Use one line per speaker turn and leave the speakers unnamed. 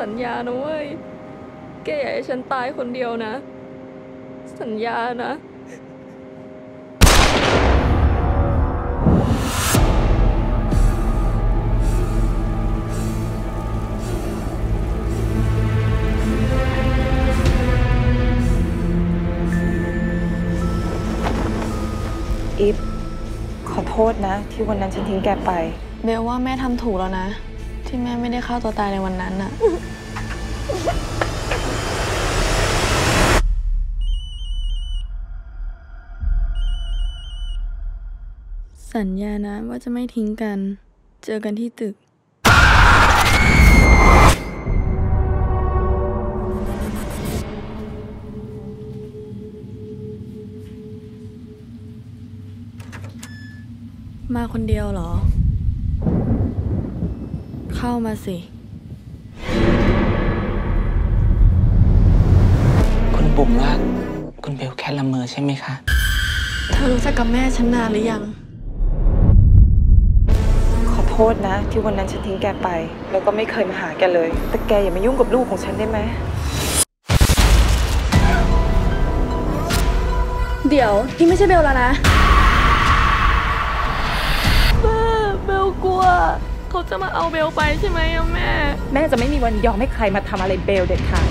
สัญญานะเว้ย แกอย่าให้ฉันตายคนเดียวนะ สัญญานะ
อีฟขอโทษนะ ที่วันนั้นฉันทิ้งแกไป
เบลว่าแม่ทำถูกแล้วนะ ที่แม่ไม่ได้ฆ่าตัวตายในวันนั้นอะสัญญานะว่าจะไม่ทิ้งกัน เจอกันที่ตึก มาคนเดียวเหรอ เข้ามาสิ
คุณบุ๋มว่าคุณเบลแค่ละเมอใช่ไหมคะ
เธอรู้จักกับแม่ฉันนานหรือยัง
ขอโทษนะ ที่วันนั้นฉันทิ้งแกไป แล้วก็ไม่เคยมาหาแกเลย แต่แกอย่ามายุ่งกับลูกของฉันได้ไหม
เดี๋ยวนี่ไม่ใช่เบลแล้วนะ
แม่เบลกลัว เขาจะมาเอาเบลไปใช่ไหมอะแม่
แม่จะไม่มีวันยอมให้ใครมาทำอะไรเบลเด็ดขาด